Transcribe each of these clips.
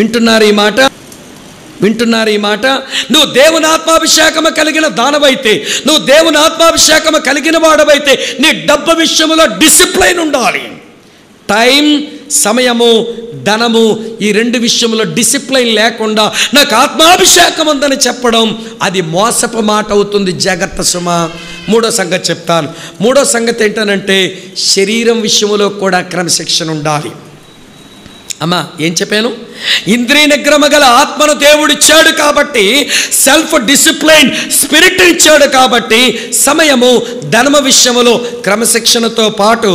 వింటున్నారు ఈ మాట? వింటున్నారు ఈ మాట? నువ్వు దేవుని ఆత్మాభిషేకము కలిగిన దానవైతే నువ్వు దేవుని ఆత్మాభిషేకము కలిగిన వాడవైతే నీ డబ్బు విషయంలో డిసిప్లైన్ ఉండాలి. టైం సమయము ధనము ఈ రెండు విషయంలో డిసిప్లైన్ లేకుండా నాకు ఆత్మాభిషేకం ఉందని చెప్పడం అది మోసపు మాట అవుతుంది. జాగ్రత్త సుమ. మూడో సంగతి చెప్తాను. మూడో సంగతి ఏంటనంటే శరీరం విషయంలో కూడా క్రమశిక్షణ ఉండాలి. అమ్మా ఏం చెప్పాను? ఇంద్రియ నిగ్రమ గల ఆత్మను దేవుడిచ్చాడు కాబట్టి సెల్ఫ్ డిసిప్లైన్ స్పిరిట్ ఇచ్చాడు కాబట్టి సమయము ధర్మ విషయములో క్రమశిక్షణతో పాటు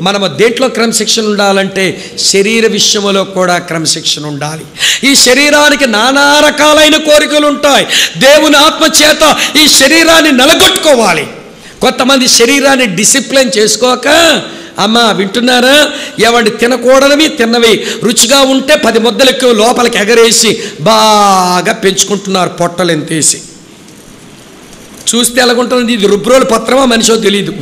మనము దేంట్లో క్రమశిక్షణ ఉండాలంటే శరీర విషయములో కూడా క్రమశిక్షణ ఉండాలి. ఈ శరీరానికి నానా రకాలైన కోరికలు ఉంటాయి. దేవుని ఆత్మ చేత ఈ శరీరాన్ని నలగొట్టుకోవాలి. కొంతమంది శరీరాన్ని డిసిప్లిన్ చేసుకోక అమ్మ వింటున్నారా? ఏవండి తినకూడనివి తిన్నవి. రుచిగా ఉంటే పది ముద్దలెక్కి లోపలికి ఎగరేసి బాగా పెంచుకుంటున్నారు పొట్టలు ఎంతేసి చూస్తే ఎలాగుంటుంది? ఇది రుబ్రోలు పత్రమా మనిషో తెలియదు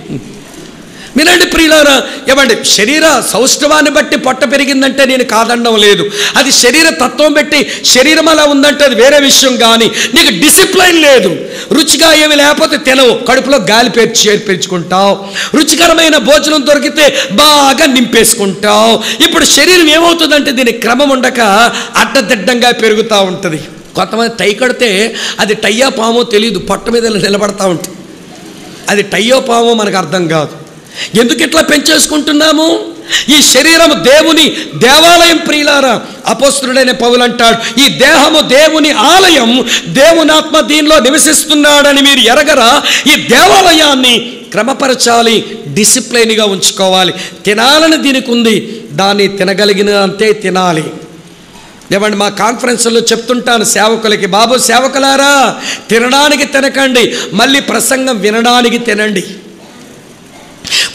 వినండి ప్రియులారా ఏమండి శరీర సౌష్ఠవాన్ని బట్టి పొట్ట పెరిగిందంటే నేను కాదండం లేదు. అది శరీర తత్వం బట్టి శరీరం అలా ఉందంటే అది వేరే విషయం కానీ నీకు డిసిప్లైన్ లేదు. రుచిగా ఏమి లేకపోతే తినవు. కడుపులో గాలి పేర్చి చేర్పించుకుంటావు రుచికరమైన భోజనం దొరికితే బాగా నింపేసుకుంటావు. ఇప్పుడు శరీరం ఏమవుతుందంటే దీనికి క్రమం ఉండక అడ్డదిడ్డంగా పెరుగుతూ ఉంటుంది. కొంతమంది టై కడితే అది టయ్యా పామో తెలియదు పొట్ట మీద నిలబడతా ఉంటుంది. అది టయ్యో పామో మనకు అర్థం కాదు. ఎందుకు ఇట్లా పెంచేసుకుంటున్నాము? ఈ శరీరము దేవుని దేవాలయం ప్రియులారా అపోస్తుడైన పౌలు అంటాడు ఈ దేహము దేవుని ఆలయం దేవునాత్మ దీనిలో నివసిస్తున్నాడని మీరు ఎరగరా? ఈ దేవాలయాన్ని క్రమపరచాలి డిసిప్లైన్గా ఉంచుకోవాలి. తినాలని దీనికి ఉంది దాన్ని తినగలిగినంతే తినాలి. ఏమండి మా కాన్ఫరెన్స్లో చెప్తుంటాను సేవకులకి బాబు సేవకులారా తినడానికి తినకండి మళ్ళీ ప్రసంగం వినడానికి తినండి.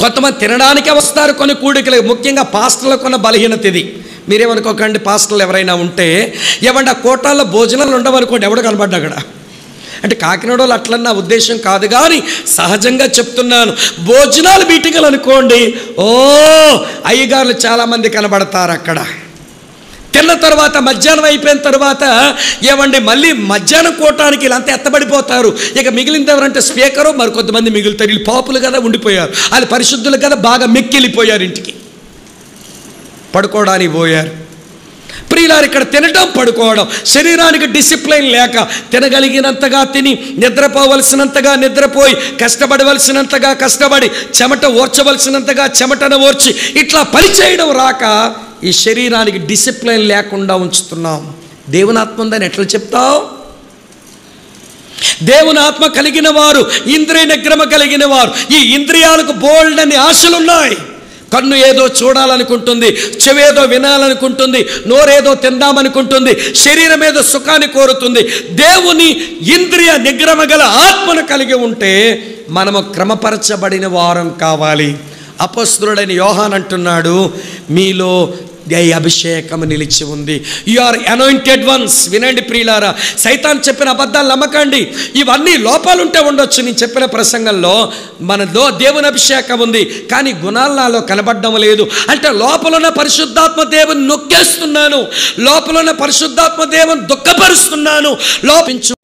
కొంతమంది తినడానికే వస్తారు కొన్ని కూడికలు ముఖ్యంగా పాస్టర్లకు ఉన్న బలహీనత ఇది మీరేమనుకోకండి పాస్టర్లు ఎవరైనా ఉంటే ఏమంటే ఆ కోటాల్లో భోజనాలు ఉండవనుకోండి ఎవడు కనబడ్డా అక్కడ? అంటే కాకినాడ వాళ్ళు అట్లన్న ఉద్దేశం కాదు కానీ సహజంగా చెప్తున్నాను భోజనాలు మీటింగ్లు అనుకోండి ఓ అయ్యగారులు చాలామంది కనబడతారు అక్కడ తిన్న తర్వాత మధ్యాహ్నం అయిపోయిన తర్వాత ఏమండి మళ్ళీ మధ్యాహ్నం కోటానికి వీళ్ళంతా ఎత్తబడిపోతారు. ఇక మిగిలింది ఎవరంటే స్పీకరు మరి కొంతమంది మిగులుతారు. వీళ్ళు పాపులు కదా ఉండిపోయారు. వాళ్ళు పరిశుద్ధులు కదా బాగా మెక్కిలిపోయారు ఇంటికి. పడుకోవడానికి పోయారు. ప్రియులారు ఇక్కడ తినటం పడుకోవడం. శరీరానికి డిసిప్లైన్ లేక తినగలిగినంతగా తిని నిద్రపోవలసినంతగా నిద్రపోయి కష్టపడవలసినంతగా కష్టపడి చెమట ఓర్చవలసినంతగా చెమటను ఓర్చి ఇట్లా పని చేయడం రాక ఈ శరీరానికి డిసిప్లిన్ లేకుండా ఉంచుతున్నాం. దేవుని ఆత్మ ఉందని ఎట్లా చెప్తావు? దేవుని ఆత్మ కలిగిన వారు ఇంద్రియ నిగ్రమ కలిగిన వారు. ఈ ఇంద్రియాలకు బోల్డ్ అని ఆశలున్నాయి. కన్ను ఏదో చూడాలనుకుంటుంది చెవేదో వినాలనుకుంటుంది నోరేదో తిందామనుకుంటుంది శరీరం ఏదో సుఖాన్ని కోరుతుంది. దేవుని ఇంద్రియ నిగ్రమ గల ఆత్మను కలిగి ఉంటే మనము క్రమపరచబడిన వారం కావాలి. అపస్తుడైన యోహాన్ అంటున్నాడు మీలో దే అభిషేకం నిలిచి ఉంది. యు ఆర్ అనాయింటెడ్ వన్స్ వినండి ప్రియులారా సైతాన్ చెప్పిన అబద్ధాలు నమ్మకండి. ఇవన్నీ లోపాలు ఉంటే ఉండొచ్చు. నేను చెప్పిన ప్రసంగంలో మనలో దేవుని అభిషేకం ఉంది కానీ గుణాలు నాలో కనబడడం లేదు. అంటే లోపలున్న పరిశుద్ధాత్మ దేవుని నొక్కేస్తున్నాను. లోపలున్న పరిశుద్ధాత్మ దేవుని దుఃఖపరుస్తున్నాను. లోపించు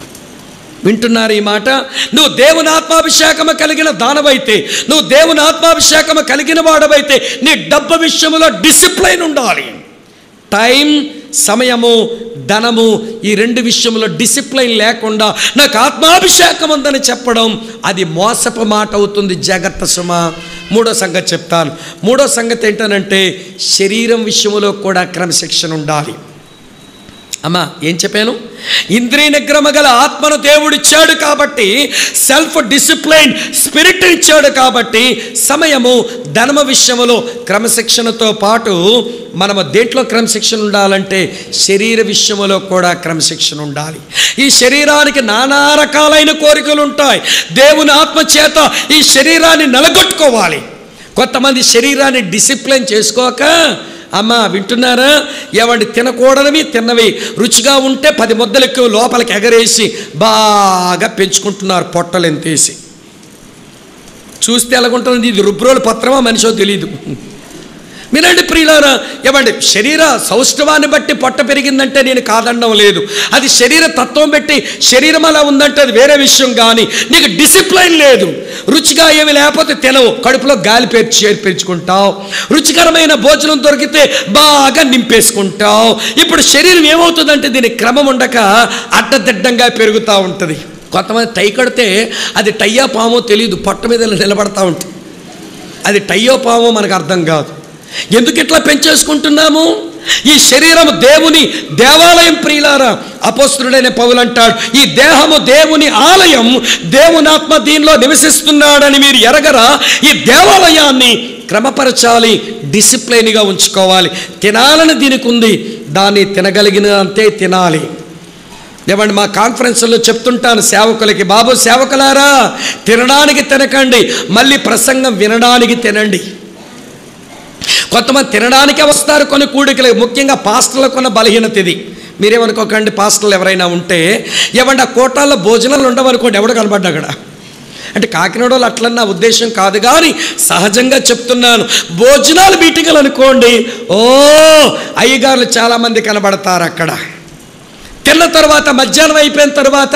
వింటున్నారు ఈ మాట? నువ్వు దేవుని ఆత్మాభిషేకము కలిగిన దానవైతే నువ్వు దేవుని ఆత్మాభిషేకము కలిగిన వాడవైతే నీ డబ్బు విషయంలో డిసిప్లైన్ ఉండాలి. టైం సమయము ధనము ఈ రెండు విషయంలో డిసిప్లైన్ లేకుండా నాకు ఆత్మాభిషేకం ఉందని చెప్పడం అది మోసపు మాట అవుతుంది. జాగ్రత్త సుమ. మూడో సంగతి చెప్తాను. మూడో సంగతి ఏంటనంటే శరీరం విషయంలో కూడా క్రమశిక్షణ ఉండాలి. అమ్మా ఏం చెప్పాను? ఇంద్రియ నిగ్రమ గల ఆత్మను దేవుడిచ్చాడు కాబట్టి సెల్ఫ్ డిసిప్లైన్ స్పిరిట్ ఇచ్చాడు కాబట్టి సమయము ధనమ విషయంలో క్రమశిక్షణతో పాటు మనము దేంట్లో క్రమశిక్షణ ఉండాలంటే శరీర విషయంలో కూడా క్రమశిక్షణ ఉండాలి. ఈ శరీరానికి నానా రకాలైన కోరికలు ఉంటాయి. దేవుని ఆత్మ చేత ఈ శరీరాన్ని నలగొట్టుకోవాలి. కొంతమంది శరీరాన్ని డిసిప్లైన్ చేసుకోక అమ్మ వింటున్నారా? ఏవండి తినకూడనివి తిన్నవి. రుచిగా ఉంటే పది ముద్దలెక్కి లోపలికి ఎగరేసి బాగా పెంచుకుంటున్నారు పొట్టలు ఎంతేసి. చూస్తే ఎలాగుంటుంది? ఇది రుబ్రోలు పత్రమా మనిషో తెలియదు వినండి ప్రియులారా ఏమండి శరీర సౌష్ఠవాన్ని బట్టి పొట్ట పెరిగిందంటే నేను కాదండం లేదు. అది శరీర తత్వం పెట్టి శరీరం అలా ఉందంటే అది వేరే విషయం కానీ నీకు డిసిప్లైన్ లేదు. రుచిగా ఏమి లేకపోతే తినవు. కడుపులో గాలి పేర్చి చేర్పించుకుంటావు. రుచికరమైన భోజనం దొరికితే బాగా నింపేసుకుంటావు. ఇప్పుడు శరీరం ఏమవుతుందంటే దీని క్రమం ఉండక అడ్డదిడ్డంగా పెరుగుతూ ఉంటుంది. కొంతమంది టై కడితే అది టయ్యా పామో తెలియదు పొట్ట మీద నిలబడతా ఉంటుంది. అది టయ్యో పామో మనకు అర్థం కాదు. ఎందుకు ఇట్లా పెంచేసుకుంటున్నాము? ఈ శరీరము దేవుని దేవాలయం ప్రియులారా అపోస్తుడైన పౌలు అంటాడు ఈ దేహము దేవుని ఆలయం దేవునాత్మ దీనిలో నివసిస్తున్నాడని మీరు ఎరగరా? ఈ దేవాలయాన్ని క్రమపరచాలి డిసిప్లైన్గా ఉంచుకోవాలి. తినాలని దీనికి ఉంది దాన్ని తినగలిగిన అంతే తినాలి. ఏమండి మా కాన్ఫరెన్స్లో చెప్తుంటాను సేవకులకి బాబు సేవకులారా తినడానికి తినకండి మళ్ళీ ప్రసంగం వినడానికి తినండి. కొంతమంది తినడానికే వస్తారు కొన్ని కూడికలు. ముఖ్యంగా పాస్టర్లకు ఉన్న బలహీనత ఇది. మీరేమనుకోకండి పాస్టర్లు ఎవరైనా ఉంటే ఏమంటే ఆ కోటాల్లో భోజనాలు ఉండవనుకోండి ఎవడు కనబడ్డా అక్కడ? అంటే కాకినాడలో అట్లా నా ఉద్దేశం కాదు కానీ సహజంగా చెప్తున్నాను. భోజనాలు మీటింగ్లు అనుకోండి ఓ అయ్యగారులు చాలామంది కనబడతారు అక్కడ తిన్న తర్వాత మధ్యాహ్నం అయిపోయిన తర్వాత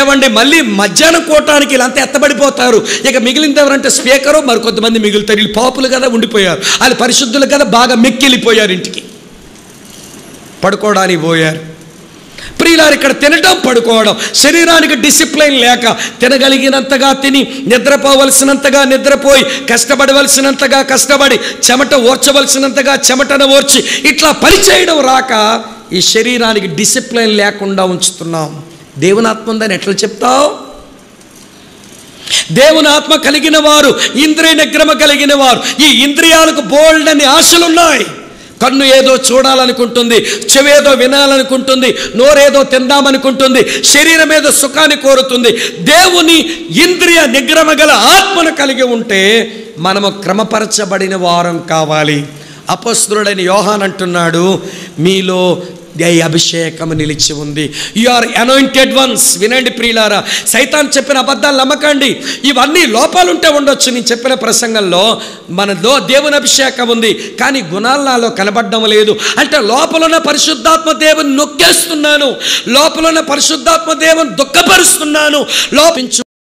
ఏమండి మళ్ళీ మధ్యాహ్నం కోటానికి వీళ్ళంతా ఎత్తబడిపోతారు. ఇక మిగిలింది ఎవరంటే స్పీకరు మరి కొంతమంది మిగులుతారు. వీళ్ళు పాపులు కదా ఉండిపోయారు. వాళ్ళు పరిశుద్ధులు కదా బాగా మెక్కిలిపోయారు ఇంటికి. పడుకోవడానికి పోయారు. ప్రియులారు ఇక్కడ తినడం పడుకోవడం. శరీరానికి డిసిప్లైన్ లేక తినగలిగినంతగా తిని నిద్రపోవలసినంతగా నిద్రపోయి కష్టపడవలసినంతగా కష్టపడి చెమట ఓర్చవలసినంతగా చెమటను ఓర్చి ఇట్లా పని చేయడం రాక ఈ శరీరానికి డిసిప్లిన్ లేకుండా ఉంచుతున్నాం. దేవుని ఆత్మ ఉందని ఎట్లా చెప్తావు? దేవుని ఆత్మ కలిగిన వారు ఇంద్రియ నిగ్రమ కలిగిన వారు ఈ ఇంద్రియాలకు బోల్డ్ అని ఆశలున్నాయి. కన్ను ఏదో చూడాలనుకుంటుంది చెవేదో వినాలనుకుంటుంది నోరేదో తిందామనుకుంటుంది శరీరం ఏదో సుఖాన్ని కోరుతుంది. దేవుని ఇంద్రియ నిగ్రమ గల ఆత్మను కలిగి ఉంటే మనము క్రమపరచబడిన వారం కావాలి. అపస్తుడైన యోహాన్ అంటున్నాడు మీలో ఈ అభిషేకం నిలిచి ఉంది. యు ఆర్ అనాయింటెడ్ వన్స్ వినండి ప్రియులారా సైతాన్ చెప్పిన అబద్ధాలు నమ్మకండి. ఇవన్నీ లోపాలుంటే ఉండొచ్చు. నేను చెప్పిన ప్రసంగంలో మనలో దేవుని అభిషేకం ఉంది కానీ గుణాలు నాలో కనబడడం లేదు. అంటే లోపలున్న పరిశుద్ధాత్మ దేవుని నొక్కేస్తున్నాను. లోపలున్న పరిశుద్ధాత్మ దేవుని దుఃఖపరుస్తున్నాను. లోపించు